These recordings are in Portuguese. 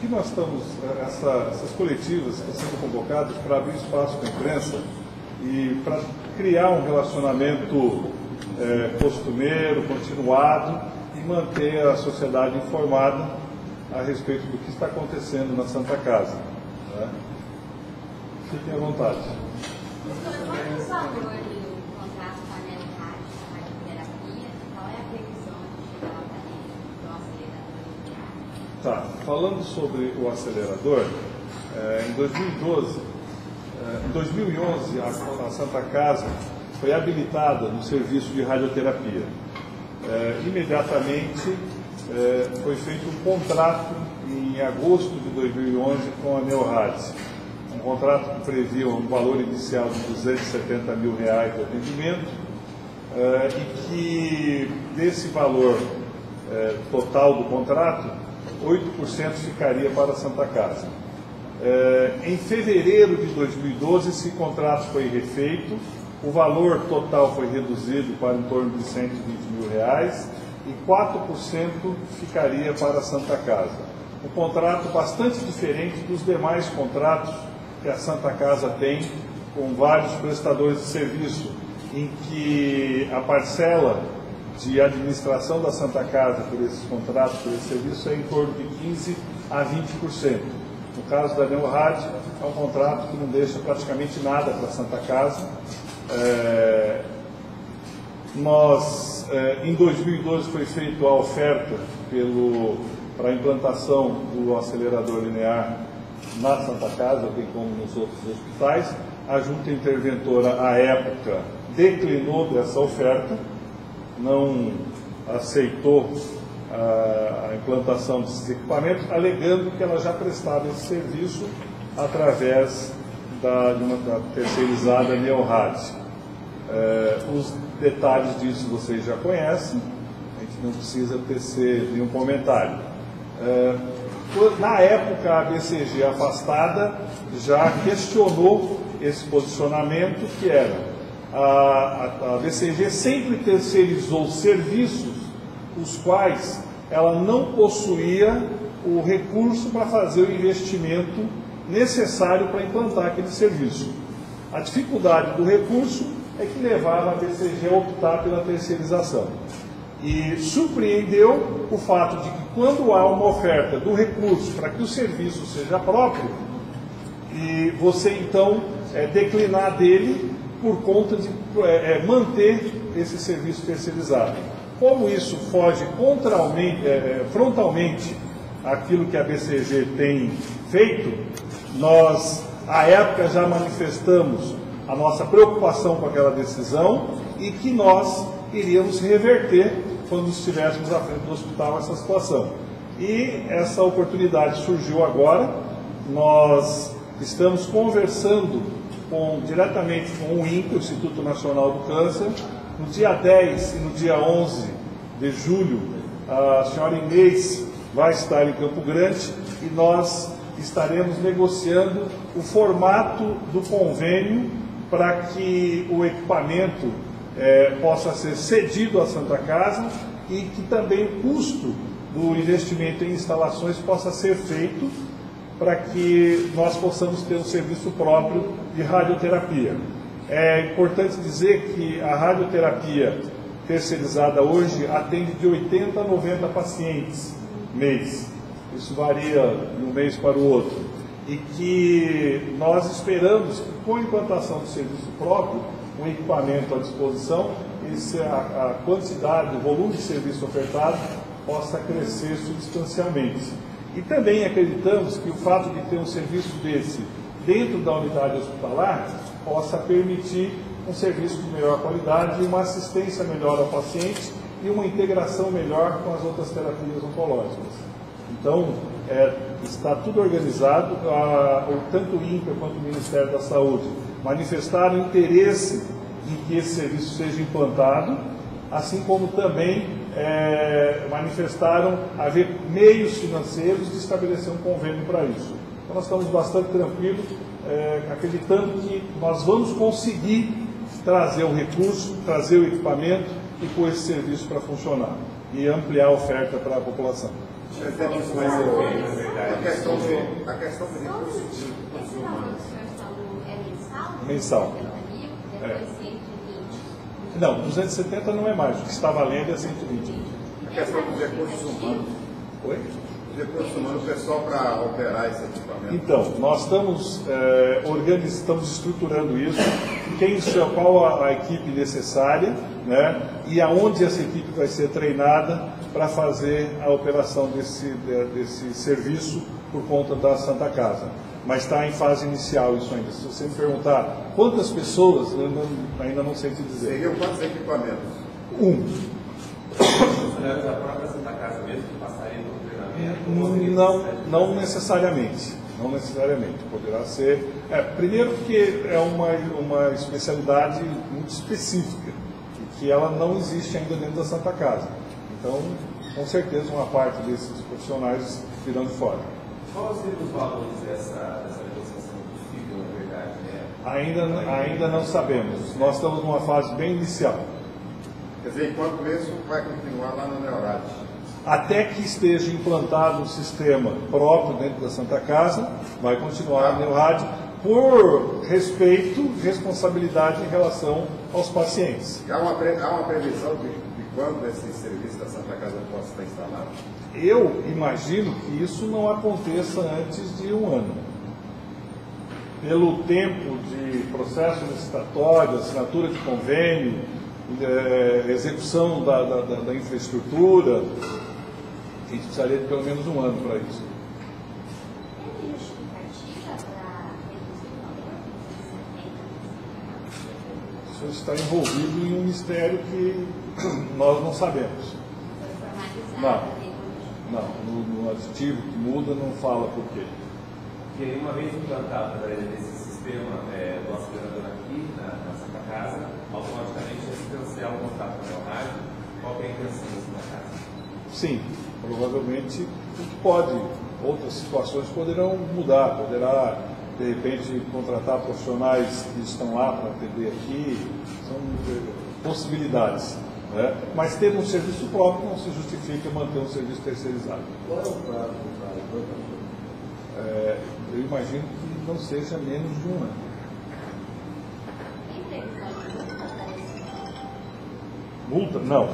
aqui nós estamos, essa, essas coletivas estão sendo convocadas para abrir espaço com a imprensa e para criar um relacionamento é, costumeiro, continuado e manter a sociedade informada a respeito do que está acontecendo na Santa Casa. Né? Fiquem à vontade. Tá, falando sobre o acelerador, é, em 2012, é, em 2011, a, a, Santa Casa foi habilitada no serviço de radioterapia. É, imediatamente foi feito um contrato em agosto de 2011 com a Neorades. Um contrato que previa um valor inicial de 270 mil reais de atendimento e que desse valor total do contrato, 8% ficaria para a Santa Casa. É, em fevereiro de 2012, esse contrato foi refeito, o valor total foi reduzido para em torno de 120 mil reais e 4% ficaria para a Santa Casa. Um contrato bastante diferente dos demais contratos que a Santa Casa tem com vários prestadores de serviço, em que a parcela de administração da Santa Casa por esses contratos, por esse serviço, é em torno de 15% a 20%. No caso da Neurad, é um contrato que não deixa praticamente nada para a Santa Casa. É, nós, é, em 2012, foi feita a oferta para a implantação do acelerador linear na Santa Casa, bem como nos outros hospitais. A junta interventora, à época, declinou dessa oferta não aceitou a, implantação desses equipamentos, alegando que ela já prestava esse serviço através da, de uma da terceirizada Neorad. É, os detalhes disso vocês já conhecem, a gente não precisa tecer nenhum comentário. É, na época, a BCG afastada já questionou esse posicionamento, que era a, a, BCG sempre terceirizou serviços os quais ela não possuía o recurso para fazer o investimento necessário para implantar aquele serviço. A dificuldade do recurso é que levava a BCG a optar pela terceirização. E surpreendeu o fato de que quando há uma oferta do recurso para que o serviço seja próprio, e você então é, declinar dele por conta de é, é, manter esse serviço terceirizado. Como isso foge é, é, frontalmente aquilo que a BCG tem feito, nós, à época, já manifestamos a nossa preocupação com aquela decisão e que nós iríamos reverter quando estivéssemos à frente do hospital essa situação. E essa oportunidade surgiu agora, nós estamos conversando com, diretamente com o INCA, o Instituto Nacional do Câncer. No dia 10 e no dia 11 de julho, a senhora Inês vai estar em Campo Grande e nós estaremos negociando o formato do convênio para que o equipamento é, possa ser cedido à Santa Casa e que também o custo do investimento em instalações possa ser feito para que nós possamos ter um serviço próprio de radioterapia. É importante dizer que a radioterapia terceirizada hoje atende de 80 a 90 pacientes mês. Isso varia de um mês para o outro. E que nós esperamos que com a implantação do serviço próprio, um equipamento à disposição, esse, a, a quantidade, o volume de serviço ofertado possa crescer substancialmente. E também acreditamos que o fato de ter um serviço desse dentro da unidade hospitalar possa permitir um serviço de melhor qualidade uma assistência melhor ao paciente e uma integração melhor com as outras terapias oncológicas. Então, é, está tudo organizado, a, tanto o INPA quanto o Ministério da Saúde manifestaram interesse em que esse serviço seja implantado, assim como também é, manifestaram haver meios financeiros de estabelecer um convênio para isso. Então nós estamos bastante tranquilos, é, acreditando que nós vamos conseguir trazer o recurso, trazer o equipamento e pôr esse serviço para funcionar e ampliar a oferta para a população. É verdade, questão do, a questão do recurso é mensal? Mensal. 50 mil, depois 120. Não, 270 não é mais, o que está valendo é 120. a questão dos recursos humanos. Oi? Os recursos humanos, o pessoal para operar esse equipamento. Então, nós estamos, é, organiz- estamos estruturando isso, quem, qual a, a equipe necessária, né, e aonde essa equipe vai ser treinada para fazer a operação desse, de- desse serviço por conta da Santa Casa. Mas está em fase inicial isso ainda. Se você me perguntar quantas pessoas, eu não- ainda não sei te dizer. Seriam quantos equipamentos? Um. funcionários da própria Santa Casa mesmo que passariam pelo treinamento? ou seria Não, não necessariamente. Não necessariamente. Poderá ser. é, primeiro porque é uma, uma especialidade muito específica e que ela não existe ainda dentro da Santa Casa. Então, com certeza, uma parte desses profissionais virão de fora. Quais seriam os valores dessa, dessa negociação na verdade? Né? Ainda, ainda não sabemos. Nós estamos numa fase bem inicial. Quer dizer, enquanto isso, vai continuar lá no Neurad. Até que esteja implantado um sistema próprio dentro da Santa Casa, vai continuar no rádio por respeito e responsabilidade em relação aos pacientes. Há uma, pre- há uma previsão de, de quando esse serviço da Santa Casa possa estar instalado? Eu imagino que isso não aconteça antes de um ano. Pelo tempo de processo licitatório, assinatura de convênio, eh, execução da- da- da infraestrutura, a gente precisaria de pelo menos um ano para isso. O valor de 270? Isso está envolvido em um mistério que nós não sabemos. Não. Não, no, no aditivo que muda não fala por quê. Porque uma vez implantado através desse sistema é, do acelerador aqui na, na Santa Casa, automaticamente se cancela o contato com o rádio. Qual que é a intenção da Santa Casa? Sim, provavelmente pode. Outras situações poderão mudar, poderá de repente contratar profissionais que estão lá para atender aqui, são eh, possibilidades. Né? Mas ter um serviço próprio não se justifica manter um serviço terceirizado. Qual é o prazo para? É, eu imagino que não seja menos de um ano. Multa? Não.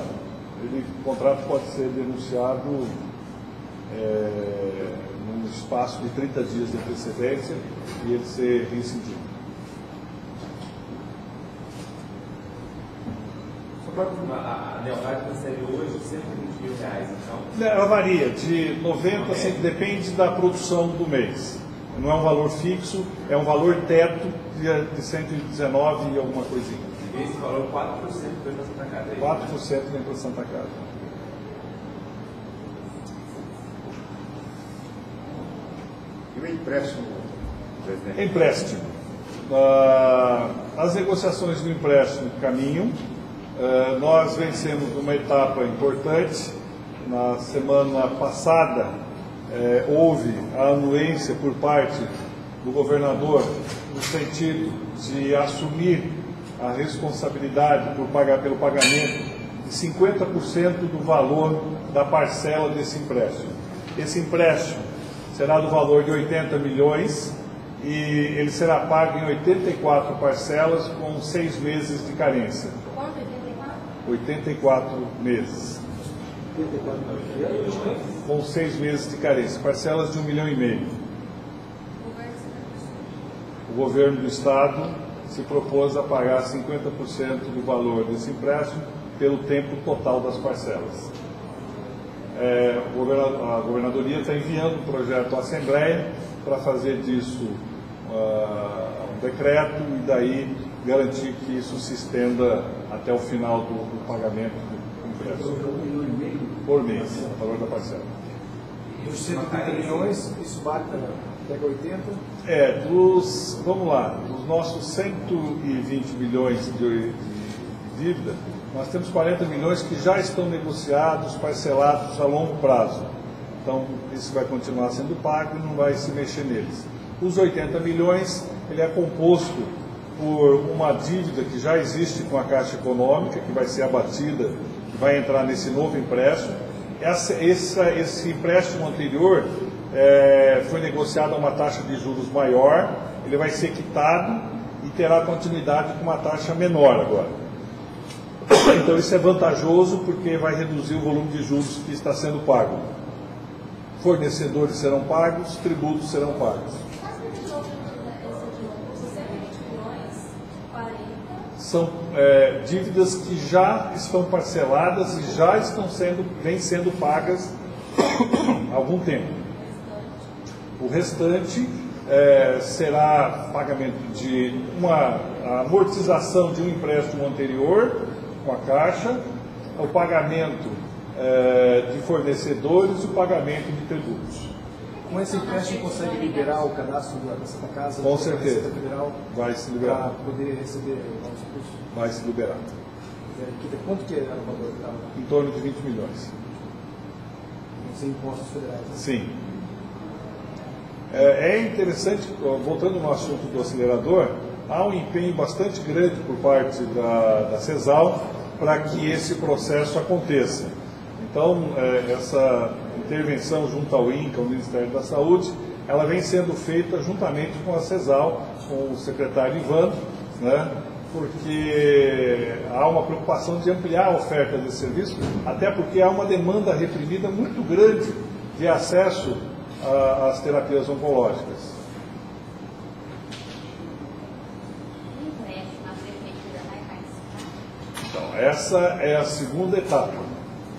Ele, o contrato pode ser denunciado é, num espaço de 30 dias de antecedência e ele ser reincidido. A, Neorádio recebe hoje 120 mil reais, então. Ela varia de 90 a 100, depende da produção do mês. Não é um valor fixo, é um valor teto de, de 119 e alguma coisinha. E esse valor 4% dentro da Santa Casa. é isso, 4% dentro da Santa Casa. E o empréstimo, presidente? Empréstimo. Ah, as negociações do empréstimo caminham. Ah, nós vencemos uma etapa importante. Na semana passada, eh, houve a anuência por parte do governador no sentido de assumir a responsabilidade por pagar pelo pagamento de 50% do valor da parcela desse empréstimo. Esse empréstimo será do valor de 80 milhões e ele será pago em 84 parcelas com seis meses de carência. Quanto? 84? 84 meses, 84 milhões? Com seis meses de carência, parcelas de um milhão e meio. O governo O do estado se propôs a pagar 50% do valor desse empréstimo pelo tempo total das parcelas. É, o a governadoria está enviando um projeto à Assembleia para fazer disso ah, um decreto e daí garantir que isso se estenda até o final do, do pagamento do empréstimo. Por mês, o valor da parcela. E os 130 milhões, isso bate, pega 80, É, dos, vamos lá, dos nossos 120 milhões de, de dívida, nós temos 40 milhões que já estão negociados, parcelados a longo prazo. Então, isso vai continuar sendo pago e não vai se mexer neles. Os 80 milhões, ele é composto por uma dívida que já existe com a Caixa Econômica, que vai ser abatida, vai entrar nesse novo empréstimo. Essa, essa- esse empréstimo anterior é, foi negociada uma taxa de juros maior, ele vai ser quitado e terá continuidade com uma taxa menor agora. Então isso é vantajoso porque vai reduzir o volume de juros que está sendo pago. Fornecedores serão pagos, tributos serão pagos. Faz de novo essa de novo. 60 milhões, 40. São é, dívidas que já estão parceladas e já estão sendo, vêm sendo pagas há algum tempo. O restante é, será pagamento de uma amortização de um empréstimo anterior com a Caixa, o pagamento é, de fornecedores e o pagamento de tributos. Com esse empréstimo consegue liberar o cadastro da da Santa Casa? Com da certeza. Federal Vai se para liberar. poder receber novos recursos? Vai se liberar. Quanto que era o valor que estava Em torno de 20 milhões. sem impostos federais? né? Sim. É, é interessante, voltando no assunto do acelerador, há um empenho bastante grande por parte da, da CESAL para que esse processo aconteça. Então, é, essa intervenção junto ao INCA, ao Ministério da Saúde, ela vem sendo feita juntamente com a CESAL, com o secretário Ivan, né, porque há uma preocupação de ampliar a oferta desse serviço, até porque há uma demanda reprimida muito grande de acesso a- às terapias oncológicas. Vai participar. Então, essa é a segunda etapa.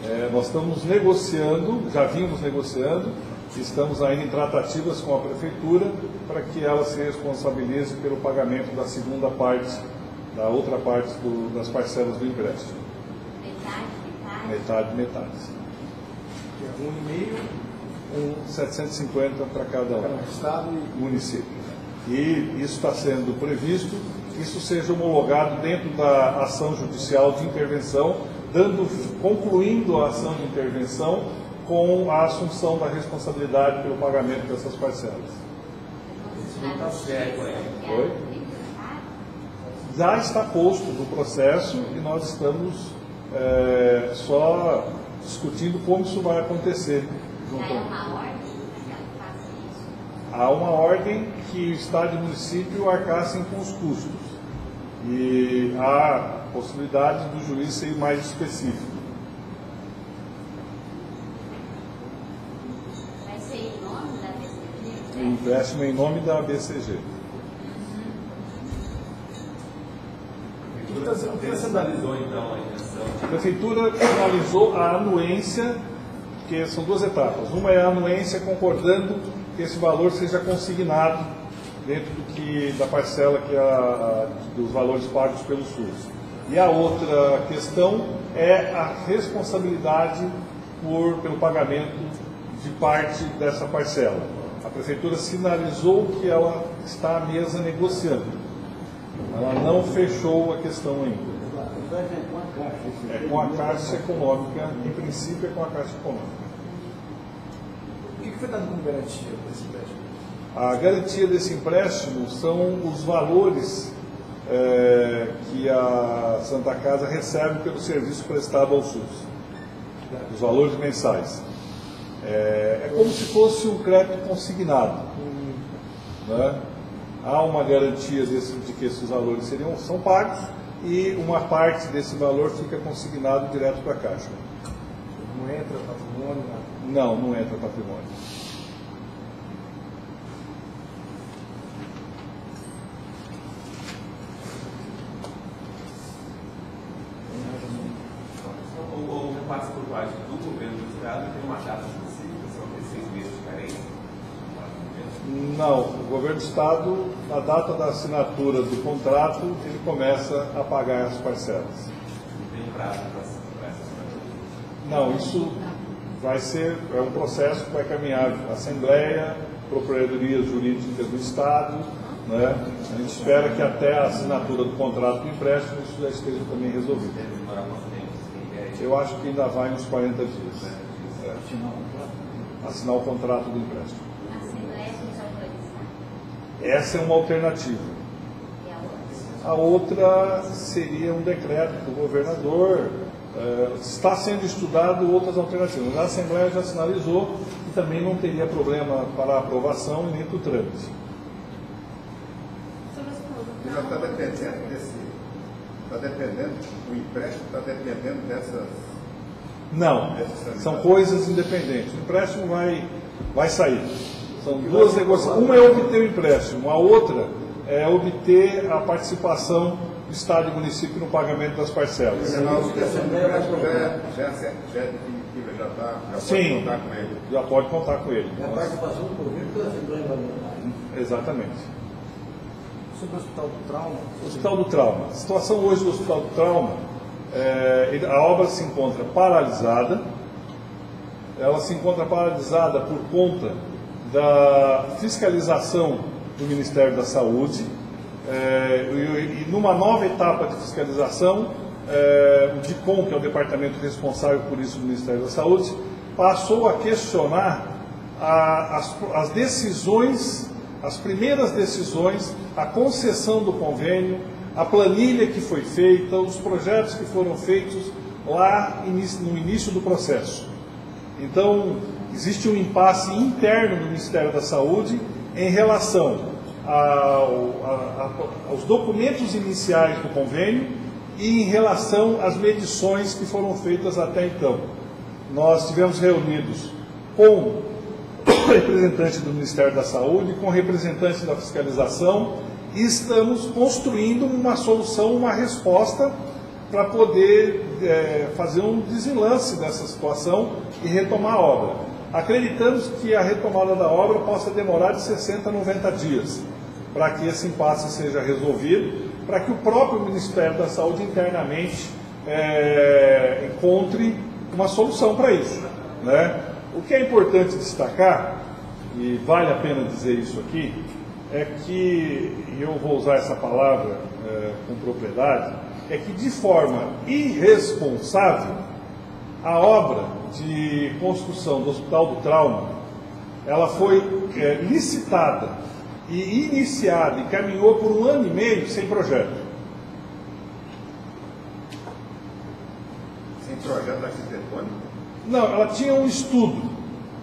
É, nós estamos negociando, já vimos negociando, estamos ainda em tratativas com a prefeitura para que ela se responsabilize pelo pagamento da segunda parte, da outra parte do- das parcelas do empréstimo. Metade, metade. Metade, metade. É um e meio Um 750 para cada para um. o Estado e município. E isso está sendo previsto, isso seja homologado dentro da ação judicial de intervenção, dando, concluindo a ação de intervenção com a assunção da responsabilidade pelo pagamento dessas parcelas. Oi? Já está posto no processo e nós estamos é, só discutindo como isso vai acontecer. Junto há uma ordem que o Estado e o município arcassem com os custos. E há possibilidade do juiz ser mais específico. Vai ser em nome da BCG? Empréstimo em nome da BCG. A prefeitura descentralizou então a intenção A Prefeitura finalizou a anuência, que são duas etapas. Uma é a anuência concordando que esse valor seja consignado dentro do que, da parcela que a, dos valores pagos pelo SUS. E a outra questão é a responsabilidade por, pelo pagamento de parte dessa parcela. A Prefeitura sinalizou que ela está à mesa negociando. Ela não fechou a questão ainda. É com a Caixa Econômica, em princípio é com a Caixa Econômica. o que que foi dado como garantia desse empréstimo? A garantia desse empréstimo são os valores eh, que a Santa Casa recebe pelo serviço prestado ao SUS, os valores mensais. É, é como se fosse um crédito consignado. né? Há uma garantia desse- de que esses valores seriam, são pagos e uma parte desse valor fica consignado direto para a Caixa. Não entra patrimônio, nada. Não, não entra patrimônio. O, o repasse por parte do governo do Estado tem uma data específica, são aqueles seis meses de carência. Não, o governo do Estado, na data da assinatura do contrato, ele começa a pagar as parcelas. Não tem prazo para. Não, isso vai ser, é um processo que vai caminhar a Assembleia, Procuradorias Jurídicas do Estado, né? A gente espera que até a assinatura do contrato do empréstimo isso já esteja também resolvido. Eu acho que ainda vai uns 40 dias. É, assinar o contrato do empréstimo. A Assembleia nos autorizar. Essa é uma alternativa. A outra? Seria um decreto do governador eh, está sendo estudado outras alternativas. A Assembleia já sinalizou que também não teria problema para a aprovação e nem para o trâmite. Já está dependendo desse. Está dependendo, o empréstimo está dependendo dessas. Não, são coisas independentes. O empréstimo vai, vai sair. São duas negociações. Uma é obter o empréstimo, a outra é obter a participação do Estado e município no pagamento das parcelas. É- já, certo, já definitiva, já está. Já pode Sim, contar com ele. já pode contar com ele. É a participação do governo que a Assembleia vai. Exatamente. Sobre o Hospital do Trauma, Hospital do Trauma. A situação hoje do Hospital do Trauma, é, a obra se encontra paralisada. Ela se encontra paralisada por conta da fiscalização do Ministério da Saúde. é, e, e numa nova etapa de fiscalização, é, o DICOM, que é o departamento responsável por isso do Ministério da Saúde, passou a questionar a- as, as decisões, as primeiras decisões, a concessão do convênio, a planilha que foi feita, os projetos que foram feitos lá no início do processo. Então, existe um impasse interno do Ministério da Saúde em relação ao- a- a- aos documentos iniciais do convênio e em relação às medições que foram feitas até então. Nós tivemos reunidos com representante do Ministério da Saúde, com representante da fiscalização, e estamos construindo uma solução, uma resposta para poder eh, fazer um desenlace dessa situação e retomar a obra. Acreditamos que a retomada da obra possa demorar de 60 a 90 dias para que esse impasse seja resolvido, para que o próprio Ministério da Saúde internamente eh, encontre uma solução para isso. Né? O que é importante destacar, e vale a pena dizer isso aqui, é que, e eu vou usar essa palavra eh, com propriedade, é que de forma irresponsável, a obra de construção do Hospital do Trauma, ela foi eh, licitada e iniciada e caminhou por um ano e meio sem projeto. Sem projeto arquitetônico. Não, ela tinha um estudo.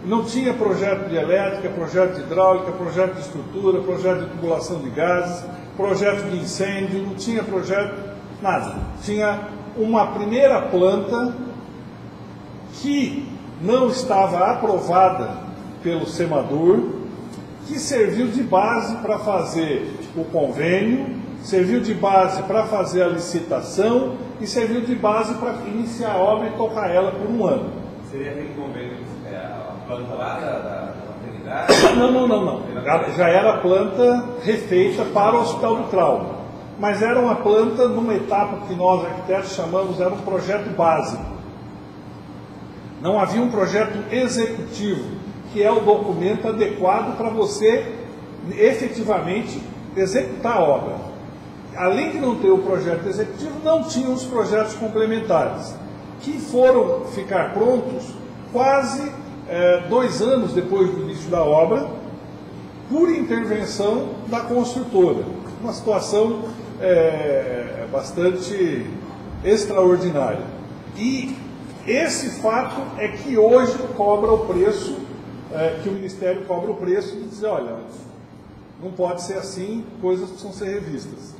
Não tinha projeto de elétrica, projeto de hidráulica, projeto de estrutura, projeto de tubulação de gases, projeto de incêndio, não tinha projeto, nada. Tinha uma primeira planta que não estava aprovada pelo SEMADUR, que serviu de base para fazer o convênio, serviu de base para fazer a licitação e serviu de base para iniciar a obra e tocar ela por um ano. Seria aquele convênio, é, a planta lá da, da, da maternidade? Não, não, não, não. Já- era planta refeita para o Hospital do Trauma. Mas era uma planta numa etapa que nós arquitetos chamamos, era um projeto básico. Não havia um projeto executivo, que é o documento adequado para você efetivamente executar a obra. Além de não ter o projeto executivo, não tinha os projetos complementares, que foram ficar prontos quase eh, dois anos depois do início da obra, por intervenção da construtora. Uma situação eh, bastante extraordinária. E esse fato é que hoje cobra o preço, eh, que o Ministério cobra o preço de dizer, olha, não pode ser assim, coisas precisam ser revistas.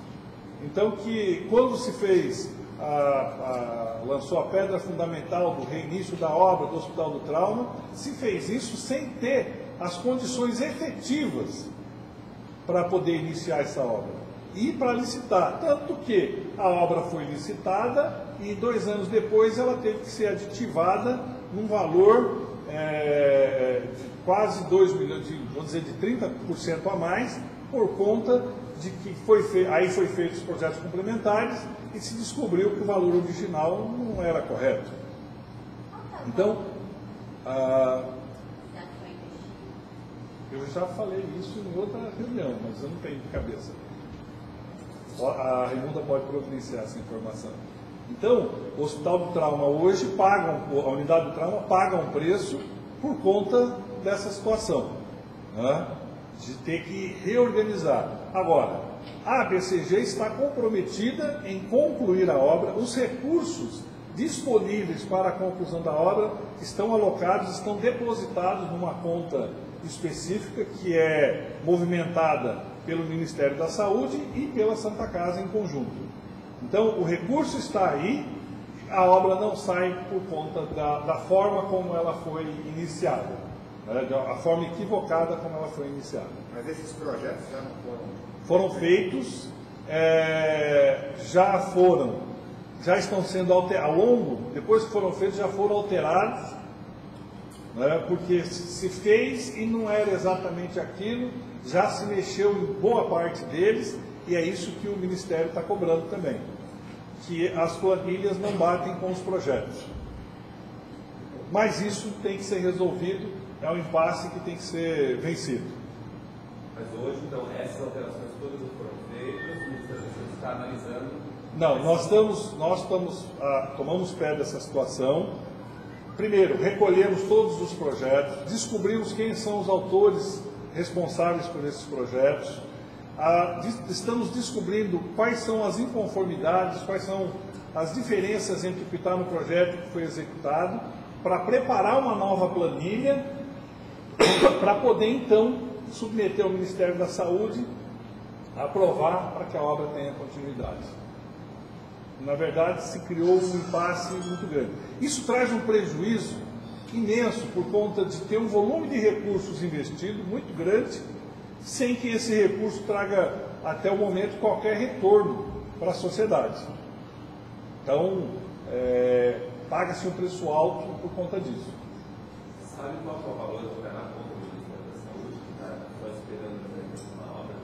Então que quando se fez, a, a- lançou a pedra fundamental do reinício da obra do Hospital do Trauma, se fez isso sem ter as condições efetivas para poder iniciar essa obra e para licitar. Tanto que a obra foi licitada e dois anos depois ela teve que ser aditivada num valor eh, de quase 2 milhões, de, vamos dizer, de 30% a mais, por conta de que foi fe... aí foi feito os projetos complementares e se descobriu que o valor original não era correto. Então, ah, eu já falei isso em outra reunião, mas eu não tenho de cabeça. A Raimunda pode providenciar essa informação. Então, o Hospital do Trauma hoje paga, a unidade do trauma paga um preço por conta dessa situação, né? de ter que reorganizar. Agora, a BCG está comprometida em concluir a obra, os recursos disponíveis para a conclusão da obra estão alocados, estão depositados numa conta específica que é movimentada pelo Ministério da Saúde e pela Santa Casa em conjunto. Então, o recurso está aí, a obra não sai por conta da, da forma como ela foi iniciada, né, a forma equivocada como ela foi iniciada. Mas esses projetos já não foram. Foram feitos, é, já foram, já estão sendo alterados, ao longo, depois que foram feitos, já foram alterados, né, porque se fez e não era exatamente aquilo, já se mexeu em boa parte deles, e é isso que o Ministério está cobrando também que as planilhas não batem com os projetos. Mas isso tem que ser resolvido, é um impasse que tem que ser vencido. Mas hoje, então, essas alterações todas foram feitas, o Ministério está analisando. Não, nós estamos, nós estamos, ah, tomamos pé dessa situação. Primeiro, recolhemos todos os projetos, descobrimos quem são os autores responsáveis por esses projetos a, estamos descobrindo quais são as inconformidades, quais são as diferenças entre o que está no projeto e o que foi executado, para preparar uma nova planilha, para poder então submeter ao Ministério da Saúde, aprovar para que a obra tenha continuidade. Na verdade, se criou um impasse muito grande. Isso traz um prejuízo imenso por conta de ter um volume de recursos investido muito grande sem que esse recurso traga até o momento qualquer retorno para a sociedade. Então, é, paga-se um preço alto por conta disso. Sabe qual é o valor que está na conta do Ministério da Saúde, que está só esperando a obra?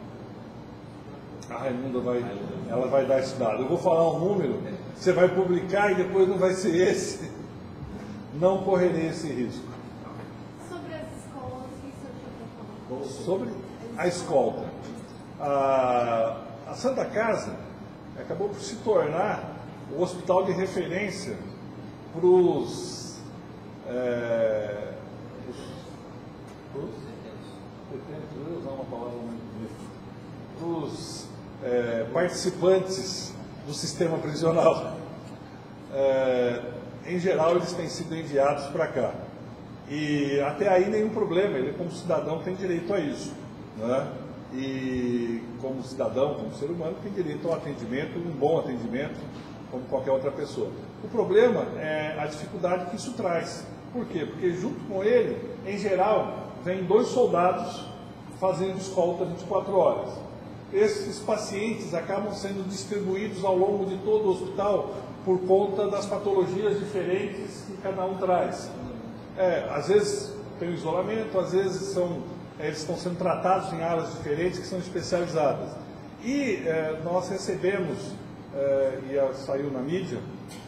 A Raimunda vai, ela vai dar esse dado. Eu vou falar um número, você vai publicar e depois não vai ser esse. Não correrei esse risco. Sobre as escolas, o que o senhor? Sobre a escolta. A, a Santa Casa acabou por se tornar o hospital de referência para os. É, vou usar uma palavra muito bonita. Para os é, participantes do sistema prisional. É, em geral, eles têm sido enviados para cá. E até aí nenhum problema, ele como cidadão tem direito a isso né? e como cidadão, como ser humano, tem direito ao atendimento, um bom atendimento, como qualquer outra pessoa. O problema é a dificuldade que isso traz. Por quê? Porque junto com ele, em geral, vem dois soldados fazendo escolta 24 horas. Esses pacientes acabam sendo distribuídos ao longo de todo o hospital por conta das patologias diferentes que cada um traz. É, às vezes tem isolamento, às vezes são eles estão sendo tratados em áreas diferentes que são especializadas. E eh, nós recebemos, eh, e saiu na mídia,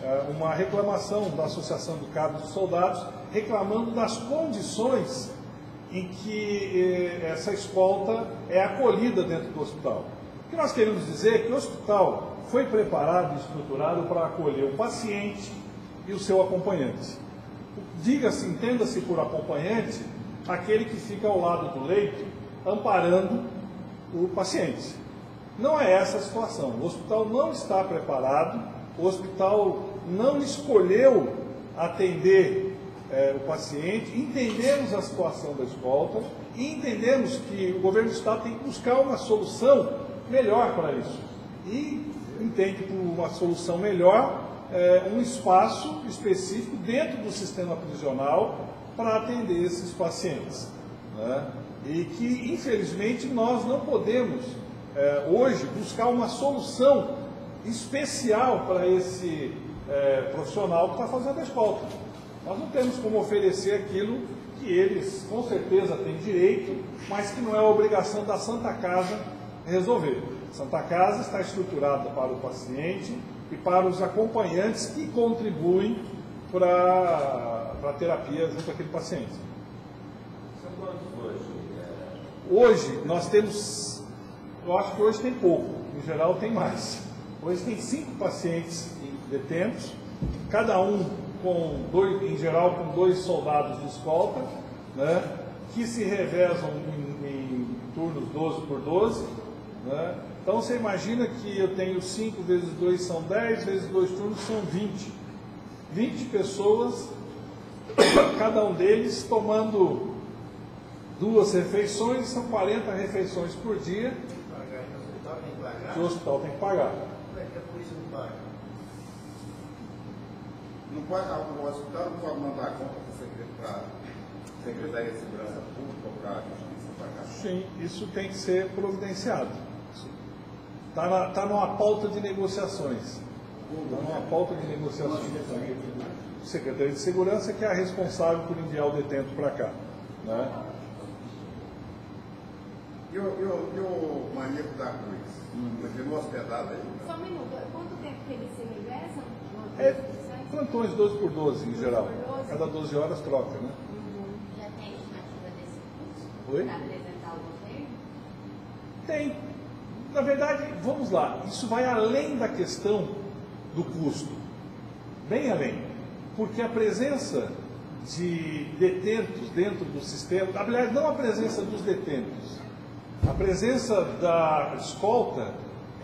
eh, uma reclamação da Associação de Cabos e Soldados, reclamando das condições em que essa escolta é acolhida dentro do hospital. O que nós queremos dizer é que o hospital foi preparado e estruturado para acolher o paciente e o seu acompanhante. Diga-se, entenda-se por acompanhante aquele que fica ao lado do leito, amparando o paciente. Não é essa a situação. O hospital não está preparado, o hospital não escolheu atender é, o paciente, entendemos a situação da escolta e entendemos que o governo do Estado tem que buscar uma solução melhor para isso. E entende por uma solução melhor é, um espaço específico dentro do sistema prisional para atender esses pacientes. Né? E que, infelizmente, nós não podemos, é, hoje, buscar uma solução especial para esse é, profissional que está fazendo a escolta. Nós não temos como oferecer aquilo que eles, com certeza, têm direito, mas que não é obrigação da Santa Casa resolver. A Santa Casa está estruturada para o paciente e para os acompanhantes que contribuem para para terapia junto àquele paciente. São quantos hoje? Hoje nós temos, eu acho que hoje tem pouco, em geral tem mais. Hoje tem cinco pacientes detentos, cada um com dois, em geral com dois soldados de escolta, né, que se revezam em, em turnos 12 por 12. Né? Então você imagina que eu tenho 5 vezes 2 são 10, vezes 2 turnos são 20 20 pessoas, cada um deles tomando duas refeições, são 40 refeições por dia que o hospital tem que pagar. Como é que a polícia não paga? Não pode, o hospital não pode mandar a conta para a Secretaria de Segurança Pública ou para a Justiça pagar. Sim, isso tem que ser providenciado. Está na, tá numa pauta de negociações. Está numa pauta de negociações. Secretaria de Segurança que é a responsável por enviar o detento para cá. Né? E o, e o, e o maníaco da Cruz? Continua hospedado aí? Só um minuto, quanto tempo que eles se revezam? É plantões 12 por 12 em geral. Cada 12 horas troca, né? Já tem estimativa desse curso? Oi? Para apresentar ao governo? Tem. Na verdade, vamos lá, isso vai além da questão do custo. Bem além. Porque a presença de detentos dentro do sistema, aliás, não a presença dos detentos, a presença da escolta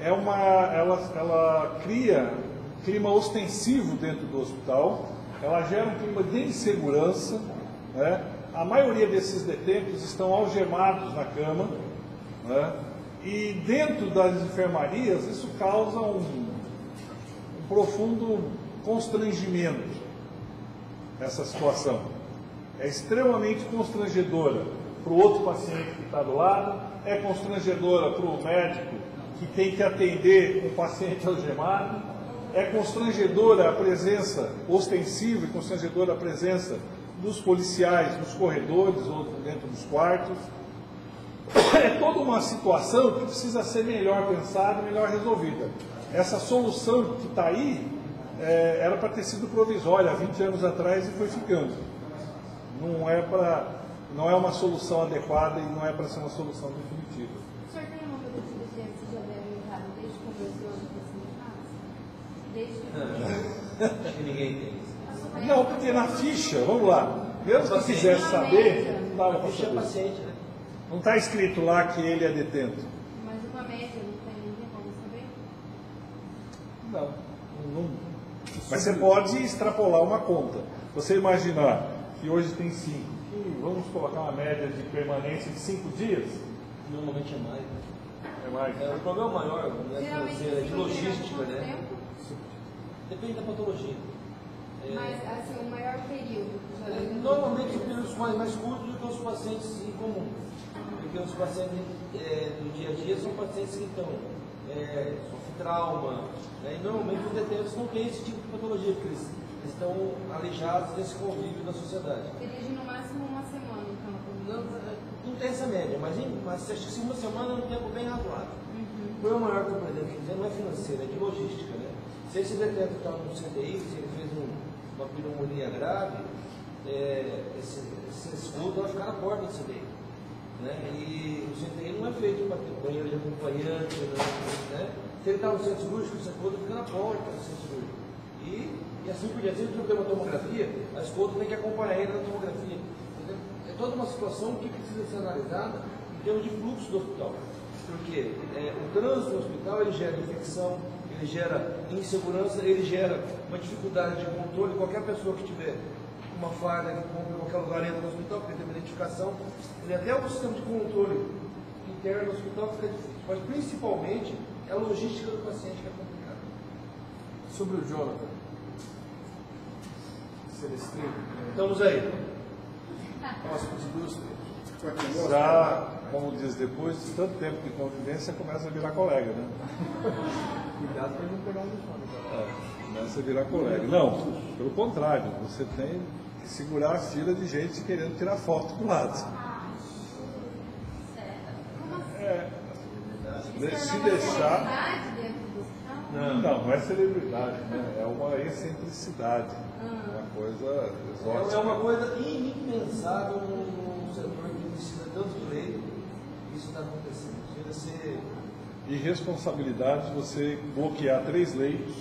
é uma, ela, ela cria clima ostensivo dentro do hospital, ela gera um clima de insegurança. Né? A maioria desses detentos estão algemados na cama. Né? E dentro das enfermarias, isso causa um, um profundo constrangimento, essa situação. É extremamente constrangedora para o outro paciente que está do lado, é constrangedora para o médico que tem que atender um paciente algemado, é constrangedora a presença ostensiva e constrangedora a presença dos policiais nos corredores ou dentro dos quartos. É toda uma situação que precisa ser melhor pensada, melhor resolvida. Essa solução que está aí é, era para ter sido provisória há 20 anos atrás e foi ficando. Não é para não é uma solução adequada e não é para ser uma solução definitiva. O senhor tem uma coisa de detentos que já deram errado desde que começou a Desde que Acho que ninguém tem isso. Não, porque na ficha, vamos lá, mesmo que quisesse saber, não dava para Ficha saber. paciente, né? Não está escrito lá que ele é detento. Mas uma média, não tem ninguém como saber? Não, não. Mas você pode extrapolar uma conta. Você imaginar que hoje tem cinco, que vamos colocar uma média de permanência de cinco dias? Normalmente é mais. né? É mais. É, o problema maior não é Geralmente é de logística, né? tempo? Depende da patologia. É, Mas assim, o maior período. é, normalmente os períodos mais, curtos do que os pacientes em comum. Porque os pacientes é, do dia a dia são pacientes que estão é, sofrem trauma. Né? E normalmente os detentos não têm esse tipo de patologia, porque eles, eles estão aleijados desse convívio da sociedade. De no máximo uma semana, então. Não, não tem essa média, mas, em- mas acho que uma semana é um tempo bem razoável. O problema maior que eu pretendo dizer não é financeiro, é de logística. Se esse detento está no CDI, se ele fez um- uma pneumonia grave, é, esse, esse escudo vai ficar na porta do CDI. Né? E o CDI não é feito para ter banheiro de acompanhante. Né? Se ele está no centro cirúrgico, o escudo fica na porta do centro cirúrgico. E, e assim por diante, se ele tem uma tomografia, a escudo tem que acompanhar ele na tomografia. Entendeu? É toda uma situação que precisa ser analisada em termos de fluxo do hospital. Porque é, o trânsito no hospital ele gera infecção, gera insegurança, ele gera uma dificuldade de controle. Qualquer pessoa que tiver uma falha que compra em qualquer lugar entra no hospital, porque tem uma identificação, ele até o sistema de controle interno do hospital fica difícil. Mas principalmente é a logística do paciente que é complicada. Sobre o Jonathan. Celestino. Estamos aí. Próximo de Já, como diz depois de tanto tempo de convivência, começa a virar colega, né? Cuidado para não pegar um uniforme. tá? É, a virar colega. Não, pelo contrário, você tem que segurar a fila de gente querendo tirar foto do lado. Como assim? É, Se se tornar uma deixar. Não, não é celebridade, né? é uma excentricidade, uma coisa É, exótica. é uma coisa inimpensável num setor que precisa tanto de lei. Isso está acontecendo. Chega a ser. Irresponsabilidade você bloquear três leitos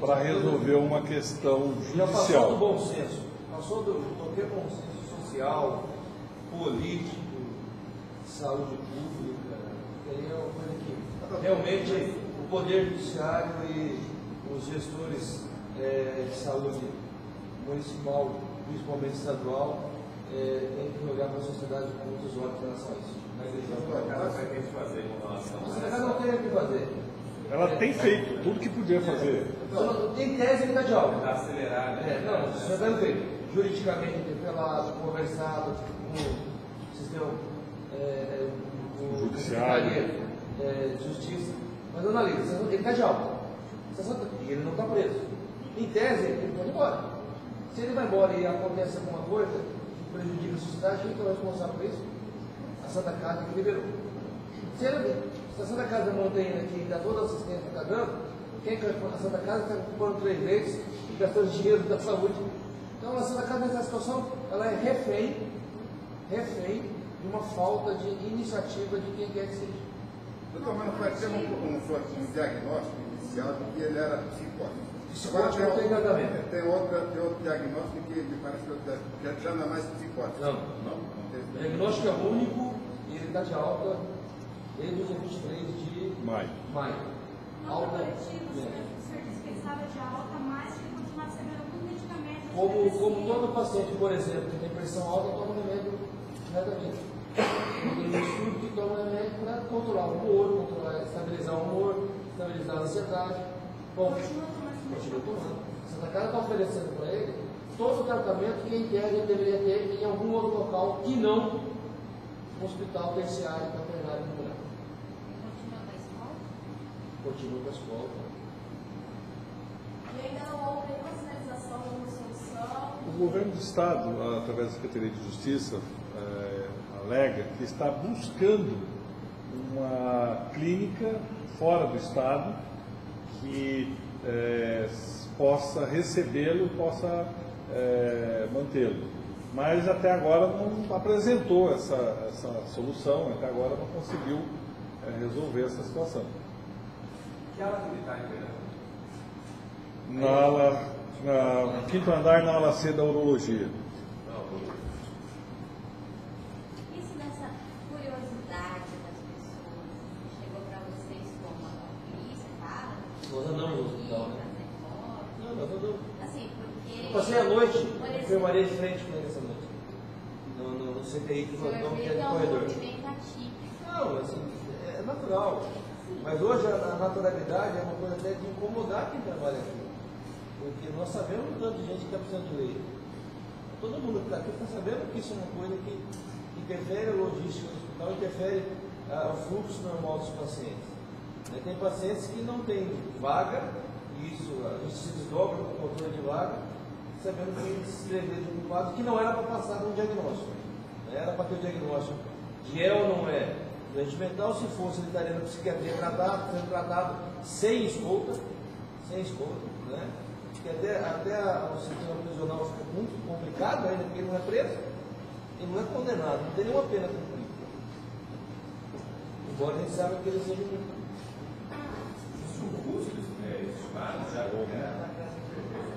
para resolver uma questão Já passou do judicial. bom senso, passou do qualquer bom senso social, político, saúde pública. que aí é uma coisa que realmente o poder judiciário e os gestores é, de saúde municipal, principalmente estadual, é, tem que olhar para a sociedade com muitos olhos em relação a isso. Mas então, a casa vai ter que fazer com relação A a sociedade não tem o que fazer. Ela tem feito tudo que podia fazer. Então, em tese, ele está de aula. Tentar acelerar, né? É, não, isso já deve feito. Juridicamente interpelado, conversado com o sistema é, com o Judiciário. É, de Justiça. Mas analisa, ele está de alta. Você só- E ele não está preso. Em tese, ele pode ir embora. Se ele vai embora e acontece alguma coisa que prejudica a sociedade, quem que é responsável por isso? A Santa Casa que liberou. Se, a Santa Casa mantém aqui e dá toda a assistência que está dando, quem que é a Santa Casa está ocupando três vezes e gastando dinheiro da saúde. Então a Santa Casa nessa situação, ela é refém, refém de uma falta de iniciativa de quem quer que seja. Doutor, mas vai ter um, um, um diagnóstico inicial de que ele era psicótico. Psicótico Agora tem tratamento. Tem, outra, tem outro diagnóstico que me parece que eu- que já não é mais psicótico. Não. Não? O diagnóstico é único e ele está de alta desde o dia 23 de Maio. maio. Não Alta. coletivo, o né? senhor o senhor de alta, mas que ele continuava recebendo algum medicamento. Como, como todo paciente, por exemplo, que tem pressão alta, toma remédio diretamente. Tem um estudo que toma remédio para controlar o humor, controlar, estabilizar o humor, estabilizar a ansiedade. Bom, Medicamento. tomando. Santa Casa está oferecendo para ele todo o tratamento que em tese ele deveria ter em algum outro local que não um hospital terciário para treinar de mulher. Continua na escola. Continua com a escola. E ainda não houve nenhuma sinalização, nenhuma solução. O governo do Estado, através da Secretaria de Justiça, eh, alega que está buscando uma clínica fora do Estado que s- possa recebê-lo possa eh, mantê-lo. Mas até agora não apresentou essa, essa solução, até agora não conseguiu eh, resolver essa situação. Que ele está em Na ala, na, no quinto andar, na ala C da urologia. Isso nessa curiosidade das pessoas chegou para vocês como a polícia, Nós andamos no hospital, né? Não. Assim, porque. Eu passei a noite na exemplo, enfermaria de frente com ele essa noite. No, no, no CTI que não que é é de um corredor. Não, assim, é natural. Mas hoje a, naturalidade é uma coisa até de incomodar quem trabalha aqui. Porque nós sabemos o tanto de gente que está precisando de leite. Todo mundo que está aqui está sabendo que isso é uma coisa que interfere a logística do hospital, interfere ah, o fluxo normal dos pacientes. Né, Tem pacientes que não têm vaga, e isso a gente se desdobra com o controle de vaga, sabendo que se inscrever de um quadro que não era para passar um diagnóstico. Né, Era para ter o diagnóstico de é ou não é doente mental, se fosse ele estaria na psiquiatria tratado, sendo tratado sem escolta, sem escolta, né? Que até, até o sistema prisional fica muito complicado ainda, porque ele não é preso, ele não é condenado, não tem nenhuma pena cumprida. Embora a gente saiba que ele seja um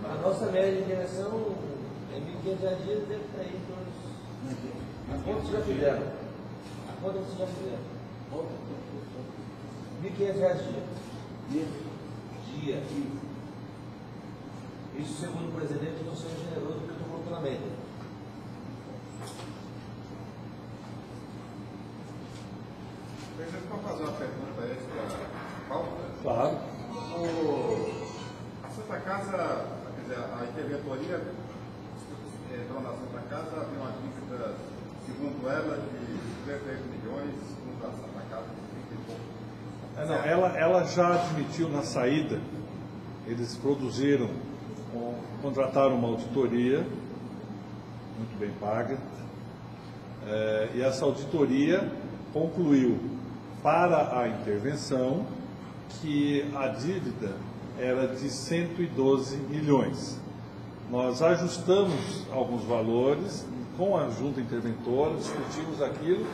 A nossa média de direção em 1.500 dias deve estar aí conta vocês já fizeram? A conta vocês já fizeram? 1.500 reais dia. Dia. Isso segundo o presidente, estou sendo generoso porque eu estou colocando a média. Deixa eu fazer uma pergunta extra pauta. Claro. Casa, dizer, a interventoria dona da Santa Casa tem uma dívida, segundo ela, de 58 milhões, segundo a Santa Casa, de 30 e pouco. É, não, ela, ela já admitiu na saída, eles produziram, contrataram uma auditoria, muito bem paga, é, e essa auditoria concluiu para a intervenção que a dívida era de 112 milhões. Nós ajustamos alguns valores com a junta interventora, discutimos aquilo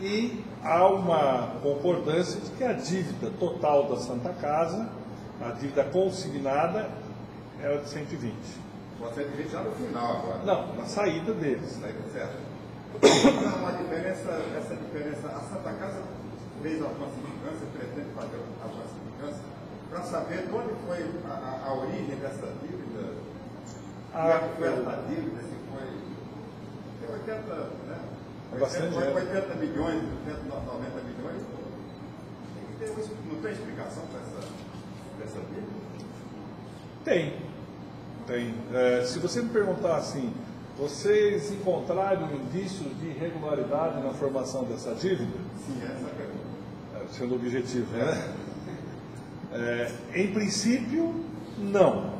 e há uma concordância de que a dívida total da Santa Casa, a dívida consignada, era de 120. Você divide já no final agora. Não, na saída deles. Aí, certo? Uma diferença, essa diferença, a Santa Casa fez alguma significância, pretende fazer alguma. Para saber de onde foi a, a, origem dessa dívida, Ah, é que foi eu- essa dívida, se foi. Tem 80, né? É bastante 80, dinheiro. 80 milhões, 80, 90 milhões. Tem ter, não tem explicação para essa, pra essa dívida? Tem. Tem. É, se você me perguntar assim, vocês encontraram indícios de irregularidade na formação dessa dívida? Sim, essa é a pergunta. É, Sendo objetivo, né? É, em princípio, não.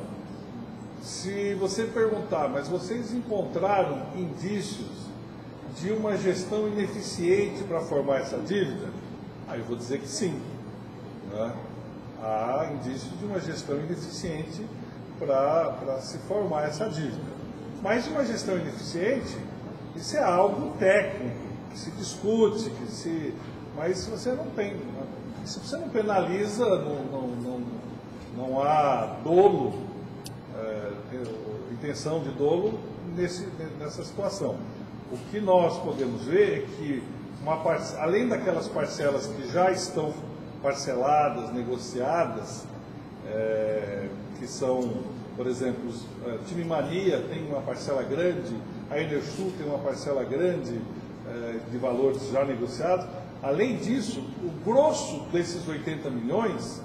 Se você perguntar, mas vocês encontraram indícios de uma gestão ineficiente para formar essa dívida? Aí eu vou dizer que sim. né? Há indícios de uma gestão ineficiente para se formar essa dívida. Mas uma gestão ineficiente, isso é algo técnico, que se discute, que se. Mas você não tem. Se você não penaliza, não, não, não, não há dolo, é, intenção de dolo nesse, nessa situação. O que nós podemos ver é que, uma parce- além daquelas parcelas que já estão parceladas, negociadas, é, que são, por exemplo, os, é, Time Mania tem uma parcela grande, a Enersul tem uma parcela grande é, de valores já negociados. Além disso, o grosso desses 80 milhões,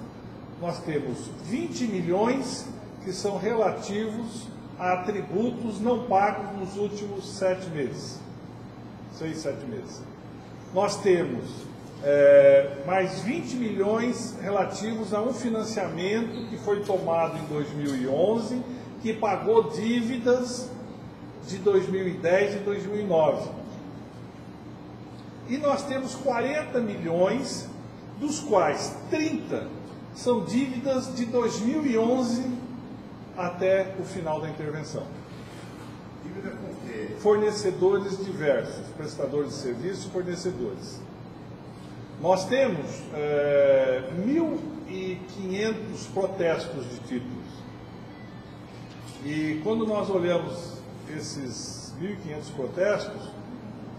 nós temos 20 milhões que são relativos a tributos não pagos nos últimos sete meses. Seis, sete meses. Nós temos é, mais 20 milhões relativos a um financiamento que foi tomado em 2011, que pagou dívidas de 2010 e 2009. E nós temos 40 milhões, dos quais 30 são dívidas de 2011 até o final da intervenção. Dívida com quê? Fornecedores diversos, prestadores de serviços fornecedores. Nós temos é, 1.500 protestos de títulos. E quando nós olhamos esses 1.500 protestos,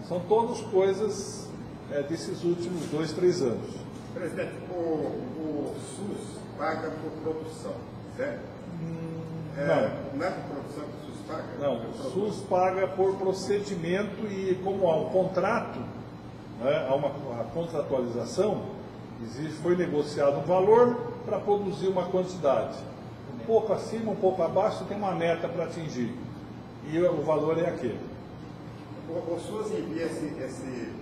são todas coisas é, desses últimos dois, três anos. Presidente, o, o SUS paga por produção, certo? É, não. não é por produção que o SUS paga? Não, o SUS paga por procedimento e como há um contrato, né, há uma a contratualização, existe, foi negociado um valor para produzir uma quantidade. Um pouco acima, um pouco abaixo, tem uma meta para atingir. E o valor é aquele. O, o SUS envia esse, esse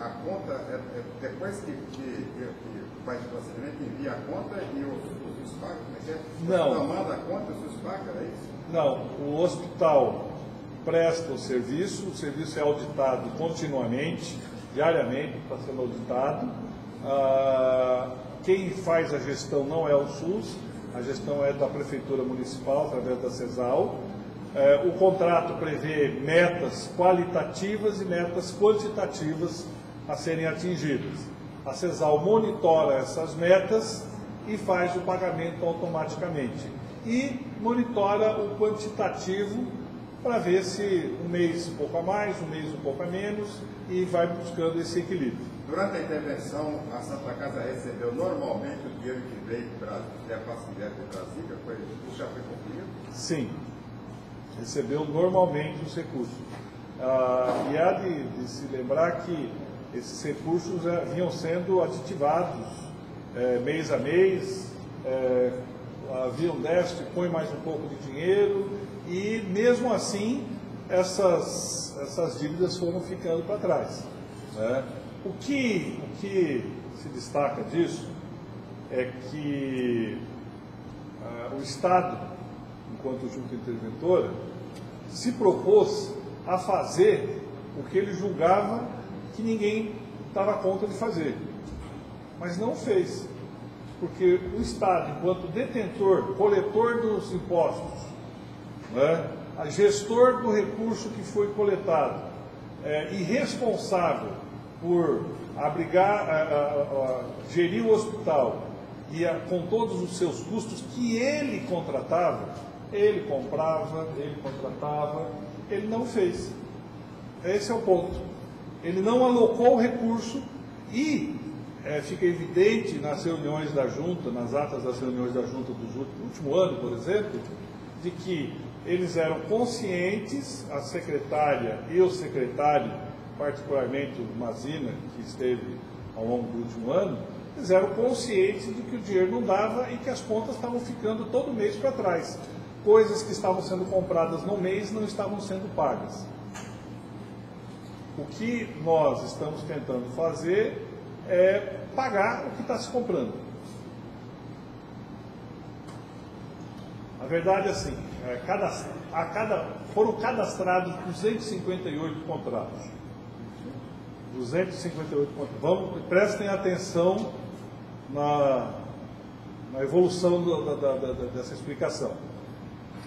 a conta, é, é depois que, que, que, faz o procedimento, envia a conta e o, o SUS paga? Não. O hospital manda a conta e o SUS paga, é isso? Não, o hospital presta o serviço, o serviço é auditado continuamente, diariamente, está sendo auditado. Ah, quem faz a gestão não é o SUS, a gestão é da Prefeitura Municipal, através da CESAL. Eh, o contrato prevê metas qualitativas e metas quantitativas a serem atingidas. A CESAL monitora essas metas e faz o pagamento automaticamente. E monitora o quantitativo para ver se um mês um pouco a mais, um mês um pouco a menos e vai buscando esse equilíbrio. Durante a intervenção, a Santa Casa recebeu normalmente o dinheiro que veio que é a facilidade de Brasília, foi, isso já foi concluído? Sim, recebeu normalmente os recursos. Ah, e há de, de se lembrar que esses recursos eh, vinham sendo aditivados eh, mês a mês, eh, havia um déficit, põe mais um pouco de dinheiro, e mesmo assim essas, essas dívidas foram ficando para trás. né? O, que, o que se destaca disso é que ah, o Estado, enquanto junta interventora, se propôs a fazer o que ele julgava que ninguém estava a conta de fazer. Mas não fez. Porque o Estado, enquanto detentor, coletor dos impostos, né, a gestor do recurso que foi coletado é, e responsável por abrigar, a, a- a- gerir o hospital e com todos os seus custos que ele contratava, ele comprava, ele contratava, ele não fez. Esse é o ponto. Ele não alocou o recurso e é, fica evidente nas reuniões da junta, nas atas das reuniões da junta do último ano, por exemplo, de que eles eram conscientes, a secretária e o secretário, particularmente o Mazina, que esteve ao longo do último ano, eles eram conscientes de que o dinheiro não dava e que as contas estavam ficando todo mês para trás. Coisas que estavam sendo compradas no mês não estavam sendo pagas. O que nós estamos tentando fazer é pagar o que está se comprando. A verdade é assim, é, cada, a cada, foram cadastrados 258 contratos. 258 contratos. Vamos, prestem atenção na, na evolução do, da, da, da, dessa explicação.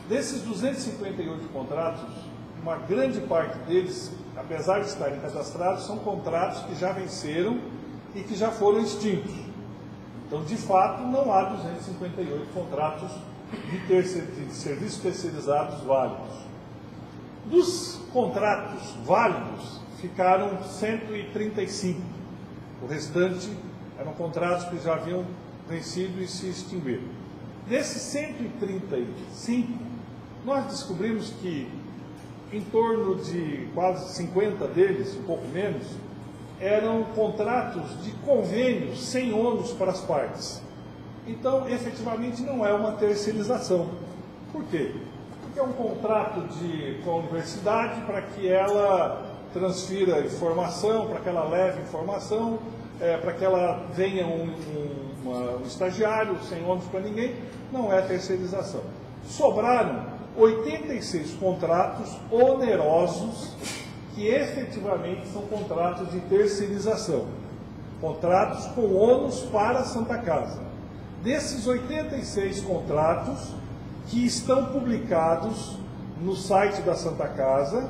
Desses 258 contratos, uma grande parte deles, apesar de estarem cadastrados, são contratos que já venceram e que já foram extintos. Então, de fato, não há 258 contratos de, de serviços terceirizados válidos. Dos contratos válidos, ficaram 135. O restante eram contratos que já haviam vencido e se extinguiram. Desses 135, nós descobrimos que em torno de quase 50 deles, um pouco menos, eram contratos de convênios sem ônus para as partes. Então, efetivamente, não é uma terceirização. Por quê? Porque é um contrato de, com a universidade para que ela transfira informação, para que ela leve informação, é, para que ela venha um, um, uma, um estagiário sem ônus para ninguém, não é terceirização. Sobraram 86 contratos onerosos que efetivamente são contratos de terceirização, contratos com ônus para a Santa Casa. Desses 86 contratos que estão publicados no site da Santa Casa,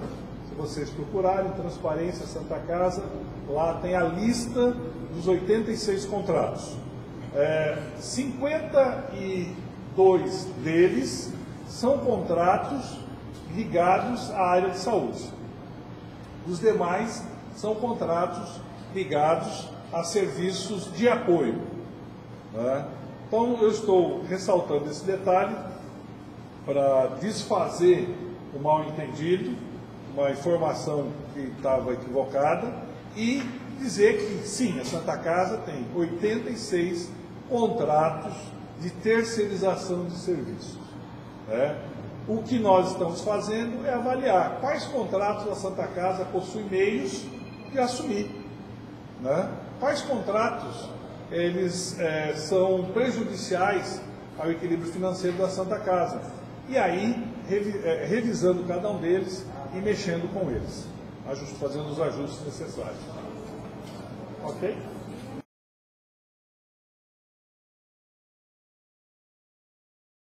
se vocês procurarem Transparência Santa Casa, lá tem a lista dos 86 contratos. É, 52 deles são contratos ligados à área de saúde. Os demais são contratos ligados a serviços de apoio. Né? Então, eu estou ressaltando esse detalhe para desfazer o mal-entendido, uma informação que estava equivocada, e dizer que sim, a Santa Casa tem 86 contratos de terceirização de serviços. Né? O que nós estamos fazendo é avaliar quais contratos a Santa Casa possui meios de assumir. Né? Quais contratos eles é, são prejudiciais ao equilíbrio financeiro da Santa Casa. E aí, revi, é, revisando cada um deles e mexendo com eles, fazendo os ajustes necessários. Ok?